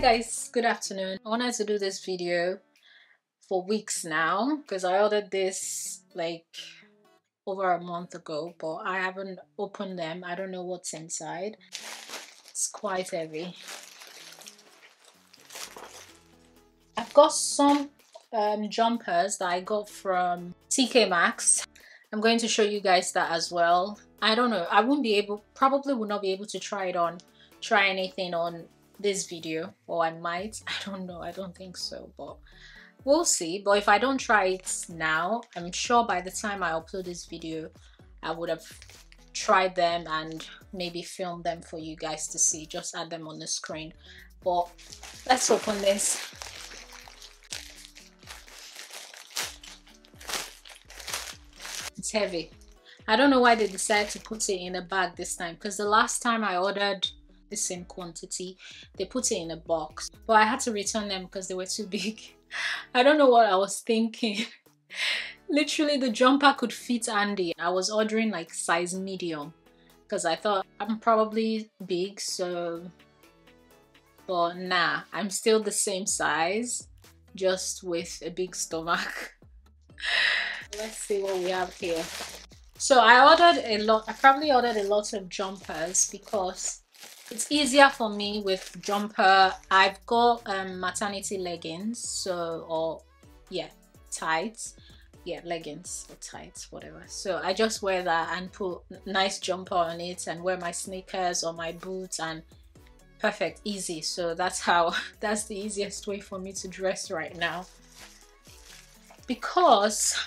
guys. Good afternoon. I wanted to do this video for weeks now because i ordered this like over a month ago but i haven't opened them. I don't know what's inside. It's quite heavy. I've got some um, jumpers that i got from tk maxx. I'm going to show you guys that as well. I don't know. I won't be able probably will not be able to try it on try anything on this video or I might I don't know I don't think so but we'll see. But if I don't try it now I'm sure by the time I upload this video I would have tried them and maybe film them for you guys to see just add them on the screen. But let's open this. It's heavy. I don't know why they decided to put it in a bag this time because the last time I ordered the same quantity. They put it in a box but i had to return them because they were too big. I don't know what i was thinking. Literally the jumper could fit andy i was ordering like size medium because i thought i'm probably big so but nah i'm still the same size just with a big stomach. Let's see what we have here. So i ordered a lot i probably ordered a lot of jumpers because it's easier for me with jumper. I've got um, maternity leggings so or yeah tights. Yeah leggings or tights whatever. So i just wear that and put nice jumper on it and wear my sneakers or my boots and perfect easy. So that's how that's the easiest way for me to dress right now. Because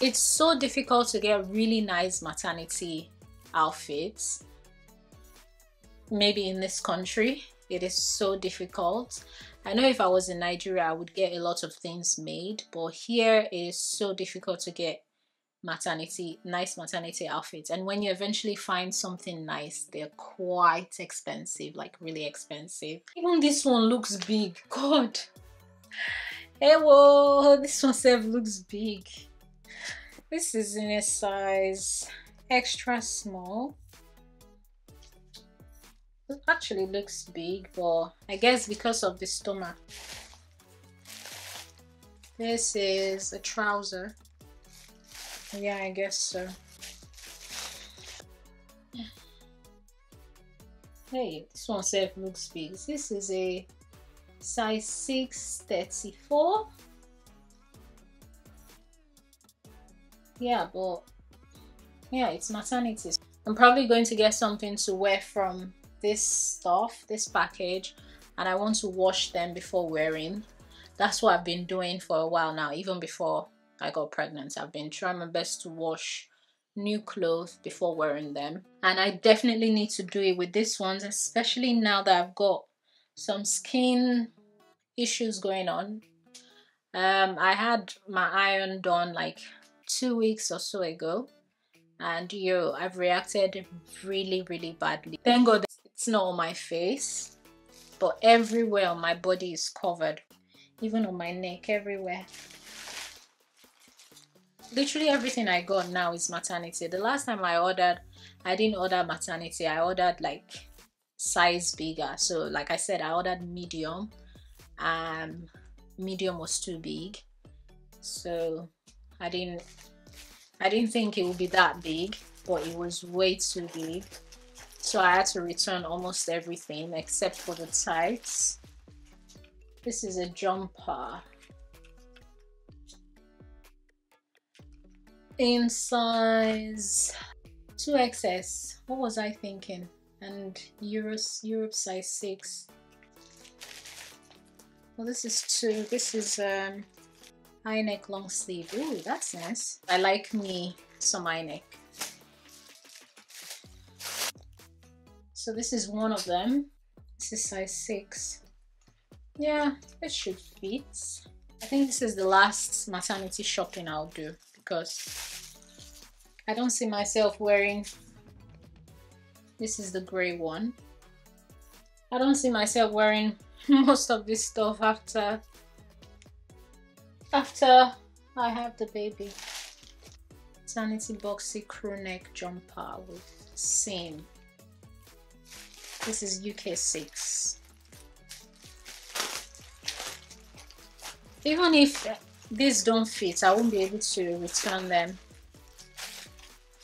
it's so difficult to get really nice maternity outfits maybe in this country it is so difficult. I know if i was in nigeria i would get a lot of things made but here it is so difficult to get maternity nice maternity outfits. And when you eventually find something nice they're quite expensive like really expensive. Even this one looks big. God. Hey whoa this one self looks big. This is in a size extra small actually looks big, but I guess because of the stomach. This is a trouser. Yeah, I guess so. Hey, this one self looks big. This is a size 634. Yeah, but yeah, it's maternity. I'm probably going to get something to wear from this stuff this package and I want to wash them before wearing. That's what I've been doing for a while now. Even before I got pregnant I've been trying my best to wash new clothes before wearing them. And I definitely need to do it with these ones especially now that I've got some skin issues going on. Um, I had my iron done like two weeks or so ago and yo I've reacted really really badly. Thank god it's not on my face, but everywhere on my body is covered. Even on my neck, everywhere. Literally everything I got now is maternity. The last time I ordered, I didn't order maternity. I ordered like size bigger. So like I said, I ordered medium. Um, medium was too big. So I didn't I didn't think it would be that big, but it was way too big so I had to return almost everything except for the tights. This is a jumper. In size 2XS what was I thinking? And Euros, Europe size 6 well this is 2 this is um high neck long sleeve. Ooh, that's nice. I like me some high neck So this is one of them. This is size 6. Yeah, it should fit. I think this is the last maternity shopping I'll do because I don't see myself wearing this is the gray one I don't see myself wearing most of this stuff after after I have the baby maternity boxy crew neck jumper with seam this is UK 6. Even if these don't fit, I won't be able to return them.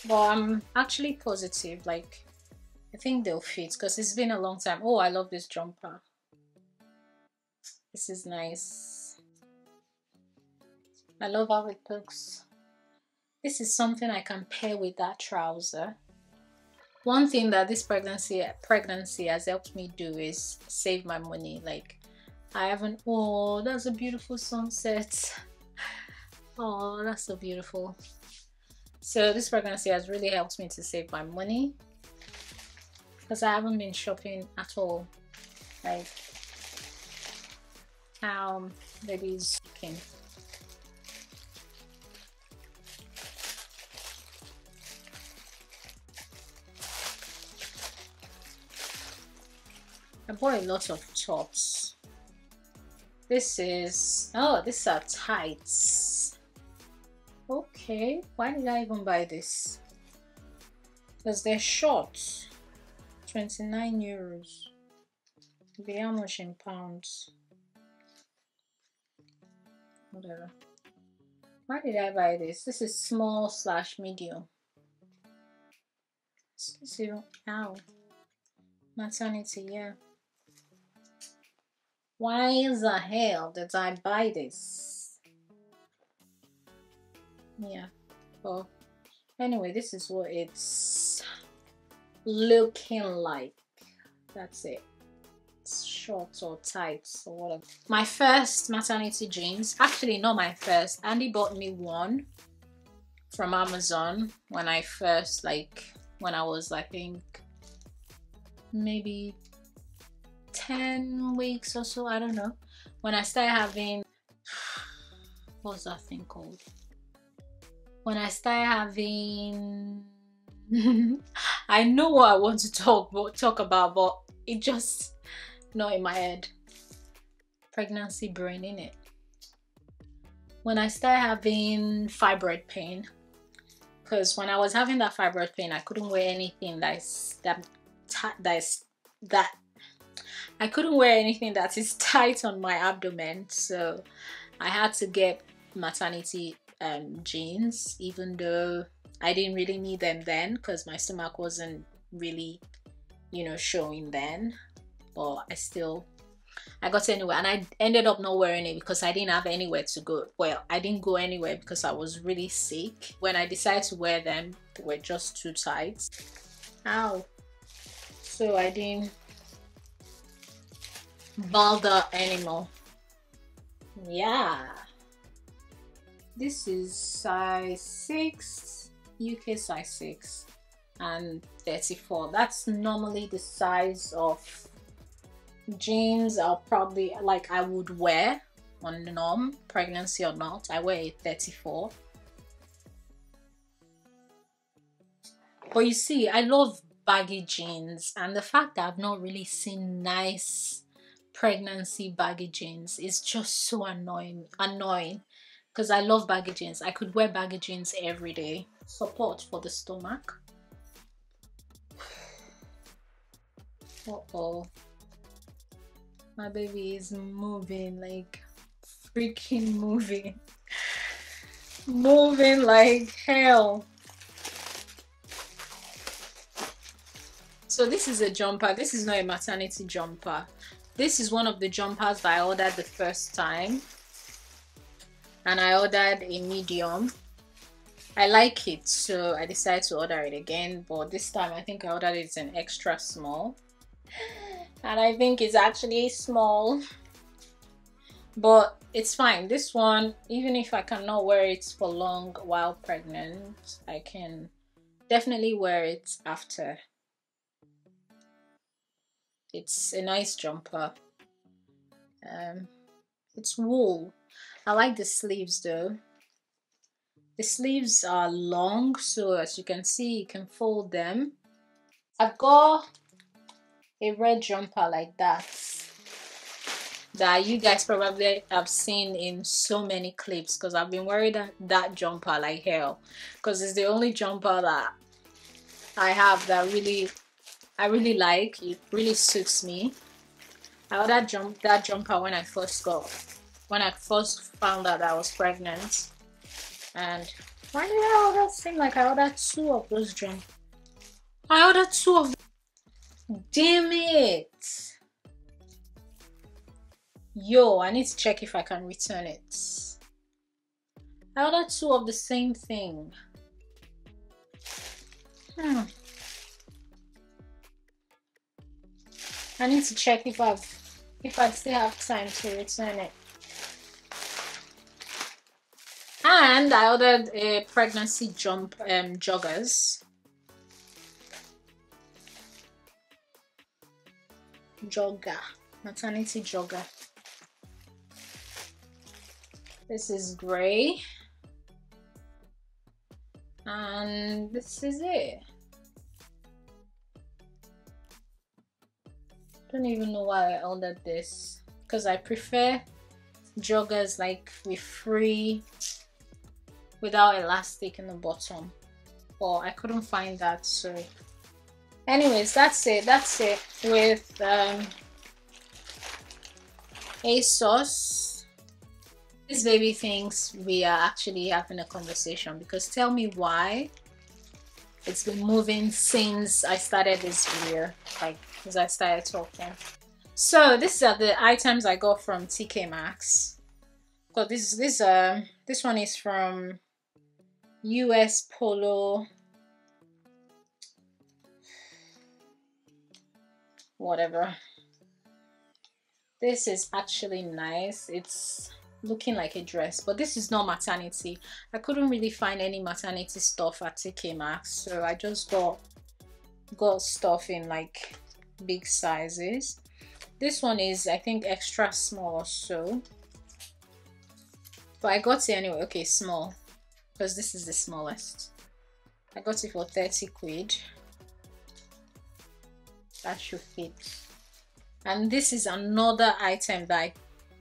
But I'm actually positive, like, I think they'll fit because it's been a long time. Oh, I love this jumper. This is nice. I love how it looks. This is something I can pair with that trouser one thing that this pregnancy pregnancy has helped me do is save my money. Like I haven't oh that's a beautiful sunset. Oh that's so beautiful. So this pregnancy has really helped me to save my money because I haven't been shopping at all. Like how baby's looking I bought a lot of tops this is oh these are tights. Okay why did I even buy this? Because they're short. 29 euros. Be how much in pounds. Whatever. Why did I buy this? This is small slash medium. Zero ow. Maternity yeah why the hell did I buy this? Yeah, well, anyway, this is what it's looking like. That's it. It's short or tight or whatever. My first maternity jeans, actually not my first, Andy bought me one from Amazon when I first, like, when I was, I think, maybe 10 weeks or so, I don't know. When I started having, what's that thing called? When I started having, I know what I want to talk but talk about, but it just not in my head. Pregnancy brain in it. When I started having fibroid pain, because when I was having that fibroid pain, I couldn't wear anything that is that that is that I couldn't wear anything that is tight on my abdomen so I had to get maternity um, jeans even though I didn't really need them then because my stomach wasn't really you know showing then. But I still I got anywhere and I ended up not wearing it because I didn't have anywhere to go. Well I didn't go anywhere because I was really sick. When I decided to wear them they were just too tight. Ow. So I didn't bother animal. Yeah. This is size 6 UK size 6 and 34 that's normally the size of jeans I'll probably like I would wear on the norm pregnancy or not. I wear a 34 but you see I love baggy jeans and the fact that I've not really seen nice pregnancy baggy jeans is just so annoying annoying because I love baggy jeans. I could wear baggy jeans every day. Support for the stomach. Uh oh. My baby is moving like freaking moving. moving like hell. So this is a jumper. This is not a maternity jumper. This is one of the jumpers that I ordered the first time. And I ordered a medium. I like it, so I decided to order it again. But this time I think I ordered it in extra small. And I think it's actually small. But it's fine. This one, even if I cannot wear it for long while pregnant, I can definitely wear it after it's a nice jumper. Um, it's wool. I like the sleeves though. The sleeves are long so as you can see you can fold them. I've got a red jumper like that that you guys probably have seen in so many clips because I've been wearing that, that jumper like hell. Because it's the only jumper that I have that really I really like. It really suits me. I ordered jump that jumper when I first got when I first found out I was pregnant. And why did I order seem like I ordered two of those drinks? I ordered two of. Damn it. Yo, I need to check if I can return it. I ordered two of the same thing. Hmm. I need to check if I've if I still have time to return it. And I ordered a pregnancy jump um, joggers. Jogger, maternity jogger. This is gray. And this is it. Don't even know why I ordered this. Because I prefer joggers like with free without elastic in the bottom but I couldn't find that so anyways that's it that's it with um, ASOS this baby thinks we are actually having a conversation because tell me why it's been moving since I started this video like as I started talking. So these are the items I got from TK Maxx. But this this um this one is from US Polo. Whatever. This is actually nice. It's looking like a dress but this is not maternity. I couldn't really find any maternity stuff at TK Maxx so I just got got stuff in like big sizes. This one is I think extra small or so. But I got it anyway. Okay small. Because this is the smallest. I got it for 30 quid. That should fit. And this is another item that I,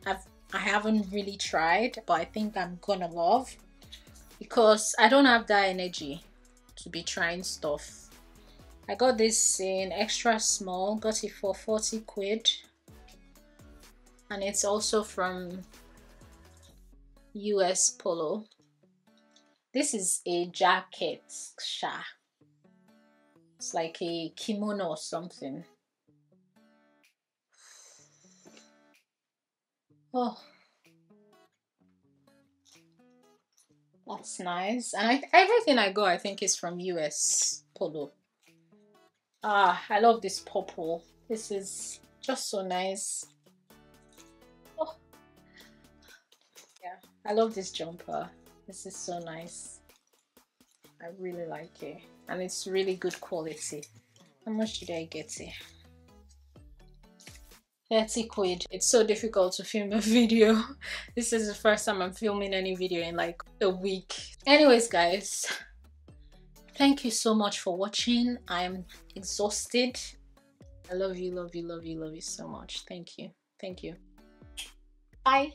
I've, I haven't really tried but I think I'm gonna love. Because I don't have that energy to be trying stuff I got this in extra small got it for 40 quid and it's also from US Polo this is a jacket, sha. It's like a kimono or something. Oh, that's nice. And I, everything I got, I think, is from US Polo. Ah, I love this purple. This is just so nice. Oh, yeah, I love this jumper. This is so nice. I really like it. And it's really good quality. How much did I get it? 30 quid. It's so difficult to film a video. This is the first time I'm filming any video in like a week. Anyways, guys, thank you so much for watching. I'm exhausted. I love you, love you, love you, love you so much. Thank you. Thank you. Bye.